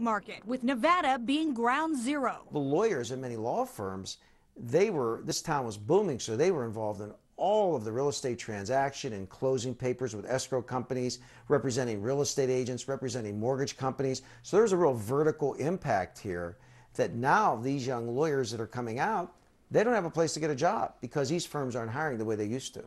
market, with Nevada being ground zero. The lawyers at many law firms, they were, this town was booming, so they were involved in all of the real estate transaction and closing papers with escrow companies, representing real estate agents, representing mortgage companies. So there's a real vertical impact here that now these young lawyers that are coming out, they don't have a place to get a job because these firms aren't hiring the way they used to.